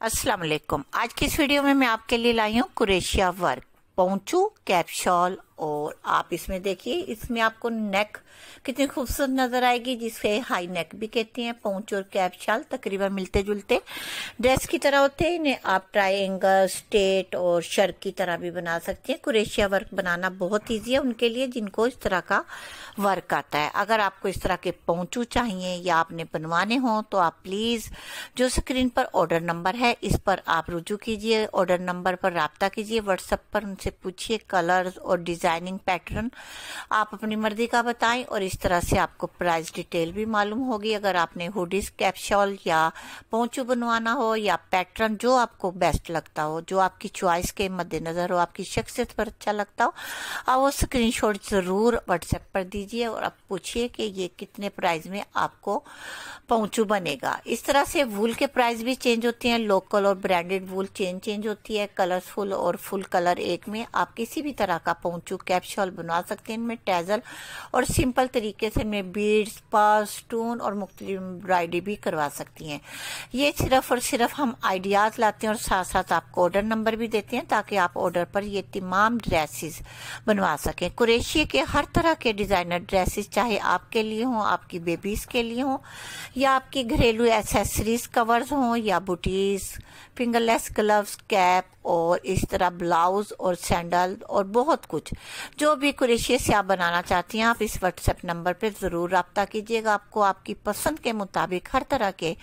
अस्सलाम वालेकुम आज की इस वीडियो में मैं आपके लिए लाई हूँ कुरेशिया वर्क। पौचू कैप्शॉल और आप इसमें देखिए, इसमें आपको नेक कितनी खूबसूरत नज़र आएगी जिससे हाई नेक भी कहते हैं पहुँच और कैप शाल तकरीबन मिलते जुलते ड्रेस की तरह होते हैं, इन्हें आप ट्राइंगल स्टेट और शर्क की तरह भी बना सकते हैं। कुरेशिया वर्क बनाना बहुत ईजी है, उनके लिए जिनको इस तरह का वर्क आता है। अगर आपको इस तरह के पहुंचू चाहिए या आपने बनवाने हो तो आप प्लीज़ जो स्क्रीन पर ऑर्डर नंबर है, इस पर आप रुजू कीजिए। ऑर्डर नंबर पर रबता कीजिए। व्हाट्सएप पर उनसे पूछिए कलर और डिज़ाइन डिज़ाइनिंग पैटर्न आप अपनी मर्ज़ी का बताएँ और इस तरह से आपको प्राइस डिटेल भी मालूम होगी। अगर आपने हुडीज कैप्शॉल या पोंचू बनवाना हो या पैटर्न जो आपको बेस्ट लगता हो, जो आपकी चॉइस के मद्देनजर हो, आपकी शख्सियत पर अच्छा लगता हो, आप वो स्क्रीन ज़रूर व्हाट्सएप पर दीजिए और आप पूछिए कि ये कितने प्राइस में आपको पहुंचू बनेगा। इस तरह से वूल के प्राइस भी चेंज होते हैं लोकल और ब्रांडेड वूल चेंज चेंज होती है कलरफुल और फुल कलर एक में आप किसी भी तरह का पहुंचू कैप्शॉल बनवा सकते हैं इनमें टैजल और सिंपल तरीके से इनमें बीड्स पास स्टोन और मुख्तलि एम्ब्रॉयडरी भी करवा सकती हैं। ये सिर्फ़ और सिर्फ़ हम आइडियाज़ लाते हैं और साथ साथ आपको ऑर्डर नंबर भी देते हैं ताकि आप ऑर्डर पर ये तमाम ड्रेसेस बनवा सकें। कुरेशिया के हर तरह के डिज़ाइनर ड्रेसेस चाहे आपके लिए हों, आपकी बेबीज के लिए हों, या आपकी घरेलू एसेसरीज कवर्स हों, या बुटीज फिंगरलेस ग्लव्स कैप और इस तरह ब्लाउज और सैंडल और बहुत कुछ। जो भी कुरेशी से आप बनाना चाहती हैं, आप इस व्हाट्सएप नंबर पर ज़रूर रब्ता कीजिएगा। आपको आपकी पसंद के मुताबिक हर तरह के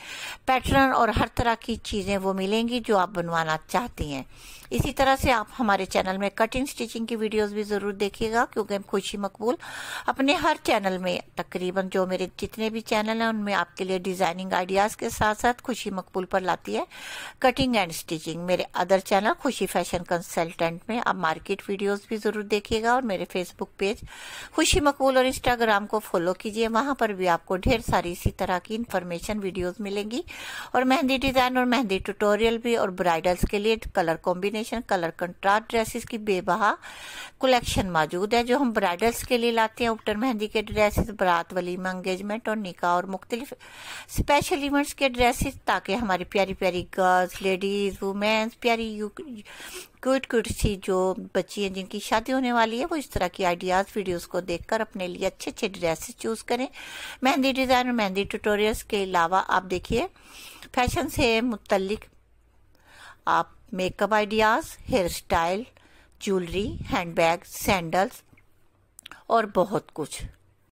पैटर्न और हर तरह की चीज़ें वो मिलेंगी जो आप बनवाना चाहती हैं। इसी तरह से आप हमारे चैनल में कटिंग स्टिचिंग की वीडियोस भी ज़रूर देखिएगा, क्योंकि हम खुशी मकबूल अपने हर चैनल में तकरीबन जो मेरे जितने भी चैनल हैं, उनमें आपके लिए डिज़ाइनिंग आइडियाज़ के साथ साथ खुशी मकबूल पर लाती है। कटिंग एंड स्टिचिंग मेरे other channel Khushi fashion consultant में आप मार्केट वीडियोज़ भी ज़रूर देखिएगा और मेरे फेसबुक पेज खुशी मकबूल और इंस्टाग्राम को फॉलो कीजिए। वहाँ पर भी आपको ढेर सारी इसी तरह की इन्फॉर्मेशन वीडियोज़ मिलेंगी और मेहंदी डिज़ाइन और मेहंदी ट्यूटोरियल भी और ब्राइडल्स के लिए colour combination combination colour contrast dresses की बेबहा कलेक्शन मौजूद है, जो हम ब्राइडल्स के लिए लाते हैं, उपटर मेहंदी के ड्रेसेस बरात वलीमा एंगेजमेंट और निकाह और मुख्तलिफ़ स्पेशल इवेंट्स के ड्रेसेस ताकि हमारी प्यारी प्यारी गर्ल्स लेडीज़ वुमेन्स प्यारी क्यूट क्यूट सी जो बच्ची हैं, जिनकी शादी होने वाली है, वो इस तरह की आइडियाज़ वीडियोस को देखकर अपने लिए अच्छे अच्छे ड्रेसेस चूज़ करें। मेहंदी डिज़ाइन और मेहंदी ट्यूटोरियल्स के अलावा आप देखिए फ़ैशन से मुतलिक आप makeup ideas hair style jewellery handbag sandals और बहुत कुछ।